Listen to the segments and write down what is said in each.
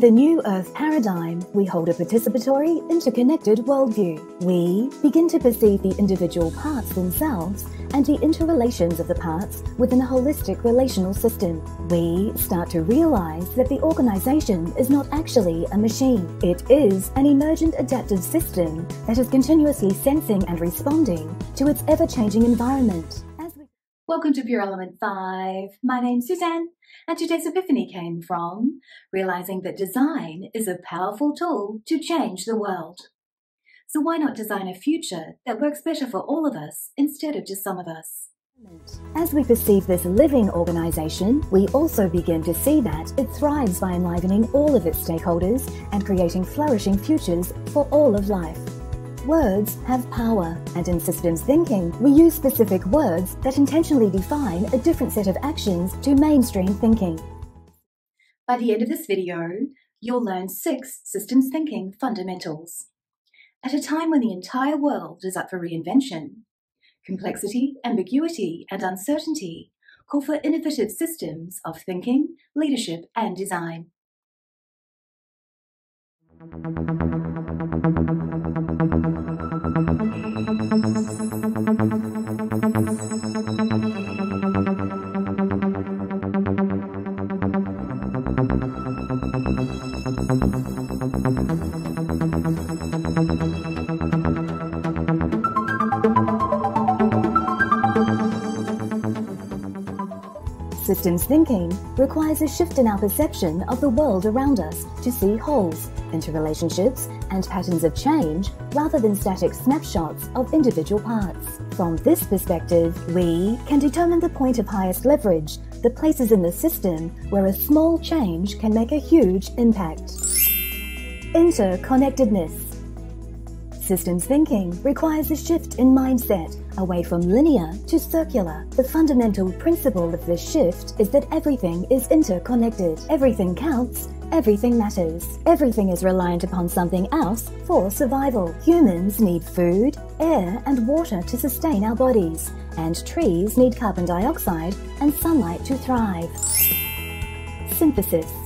In the New Earth paradigm, we hold a participatory, interconnected worldview. We begin to perceive the individual parts themselves and the interrelations of the parts within a holistic relational system. We start to realize that the organization is not actually a machine. It is an emergent adaptive system that is continuously sensing and responding to its ever-changing environment. Welcome to Pure Element 5. My name's Suzanne, and today's epiphany came from realizing that design is a powerful tool to change the world. So why not design a future that works better for all of us instead of just some of us? As we perceive this living organization, we also begin to see that it thrives by enlivening all of its stakeholders and creating flourishing futures for all of life. Words have power, and in systems thinking, we use specific words that intentionally define a different set of actions to mainstream thinking. By the end of this video, you'll learn six systems thinking fundamentals. At a time when the entire world is up for reinvention, complexity, ambiguity, and uncertainty call for innovative systems of thinking, leadership, and design. Systems thinking requires a shift in our perception of the world around us to see wholes, interrelationships, and patterns of change rather than static snapshots of individual parts. From this perspective, we can determine the point of highest leverage, the places in the system where a small change can make a huge impact. Interconnectedness Systems thinking requires a shift in mindset away from linear to circular. The fundamental principle of this shift is that everything is interconnected. Everything counts, everything matters. Everything is reliant upon something else for survival. Humans need food, air, and water to sustain our bodies, and trees need carbon dioxide and sunlight to thrive. Synthesis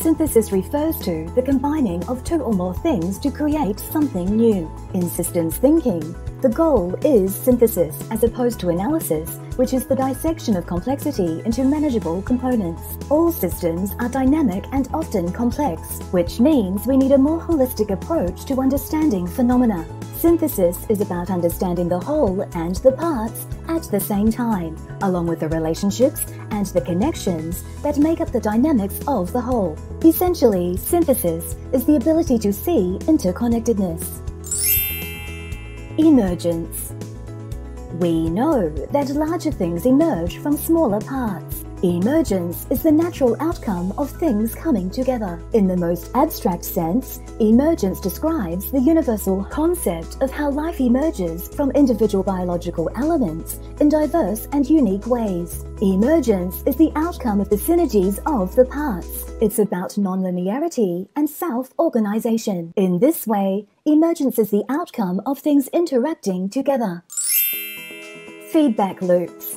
Synthesis refers to the combining of two or more things to create something new. In systems thinking, the goal is synthesis as opposed to analysis, which is the dissection of complexity into manageable components. All systems are dynamic and often complex, which means we need a more holistic approach to understanding phenomena. Synthesis is about understanding the whole and the parts at the same time, along with the relationships and the connections that make up the dynamics of the whole. Essentially, synthesis is the ability to see interconnectedness. Emergence We know that larger things emerge from smaller parts. Emergence is the natural outcome of things coming together. In the most abstract sense, emergence describes the universal concept of how life emerges from individual biological elements in diverse and unique ways. Emergence is the outcome of the synergies of the parts. It's about nonlinearity and self-organization. In this way, emergence is the outcome of things interacting together. Feedback loops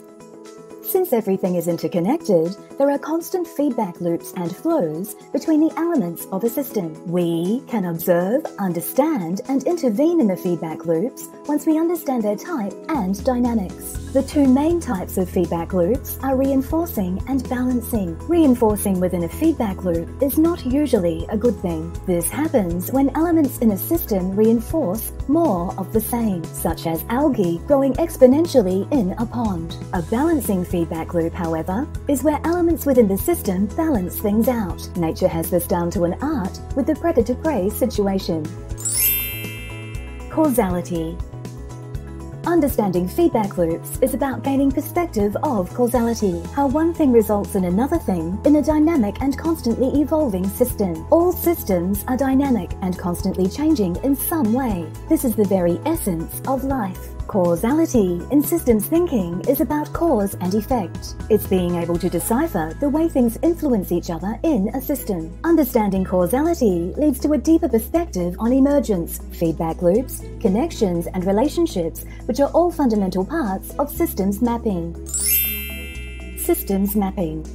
since everything is interconnected, there are constant feedback loops and flows between the elements of a system. We can observe, understand, and intervene in the feedback loops once we understand their type and dynamics. The two main types of feedback loops are reinforcing and balancing. Reinforcing within a feedback loop is not usually a good thing. This happens when elements in a system reinforce more of the same, such as algae growing exponentially in a pond. A balancing feedback feedback loop, however, is where elements within the system balance things out. Nature has this down to an art with the predator-prey situation. Causality Understanding feedback loops is about gaining perspective of causality, how one thing results in another thing in a dynamic and constantly evolving system. All systems are dynamic and constantly changing in some way. This is the very essence of life. Causality in systems thinking is about cause and effect. It's being able to decipher the way things influence each other in a system. Understanding causality leads to a deeper perspective on emergence, feedback loops, connections, and relationships, which are all fundamental parts of systems mapping. Systems mapping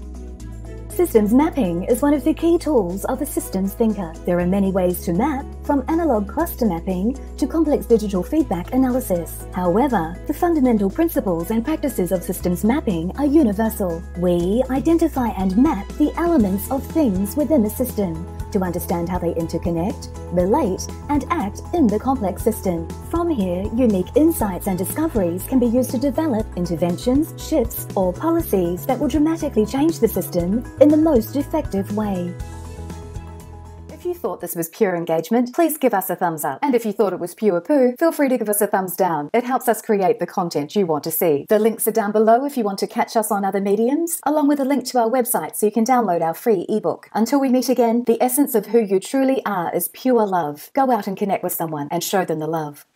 Systems mapping is one of the key tools of a systems thinker. There are many ways to map, from analog cluster mapping to complex digital feedback analysis. However, the fundamental principles and practices of systems mapping are universal. We identify and map the elements of things within a system to understand how they interconnect, relate, and act in the complex system. From here, unique insights and discoveries can be used to develop interventions, shifts, or policies that will dramatically change the system in the most effective way. If you thought this was pure engagement, please give us a thumbs up. And if you thought it was pure poo, feel free to give us a thumbs down. It helps us create the content you want to see. The links are down below if you want to catch us on other mediums, along with a link to our website so you can download our free ebook. Until we meet again, the essence of who you truly are is pure love. Go out and connect with someone and show them the love.